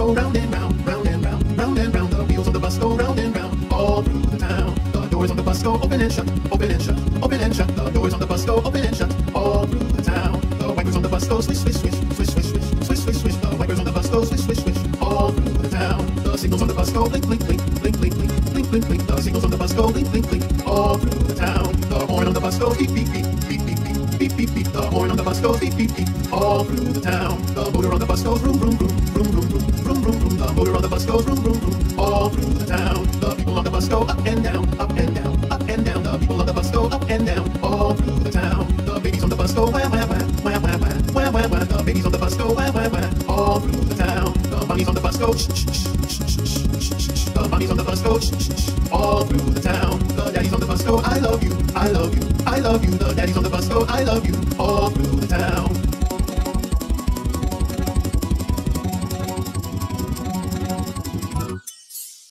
go round and round, round and round, round and round. The wheels on the bus go round and round, all through the town. The doors on the bus go open and shut, open and shut, open and shut. The doors on the bus go open and shut, all through the town. The wipers on the bus go swish, swish, swish, swish, swish, swish, swish, swish, swish. The wipers on the bus go swish, swish, swish, all through the town. The signals on the bus go blink, blink, blink, blink, blink, blink, blink, blink, blink. The signals on the bus go blink, blink, blink, all through the town. The horn on the bus goes beep, beep, beep, beep, beep, beep, beep, beep, beep. The horn on the bus goes beep, beep, beep, all through the town. The motor on the bus goes vroom, vroom, vroom. Goes vroom, vroom, vroom, all through the town. The people on the bus go up and down, up and down, up and down. The people on the bus go up and down, all through the town. The babies on the bus go wah, wah, wah, wah, wah, wah, wah, wah, wah. The babies on the bus go wah, wah, wah, all through the town. The mommies on the bus go shh, shh, shh, shh, shh, shh. The mommies on the bus go shh, shh, shh, all through the town. The daddies on the bus go I love you, I love you, I love you. The daddies on the bus go I love you, all through the town.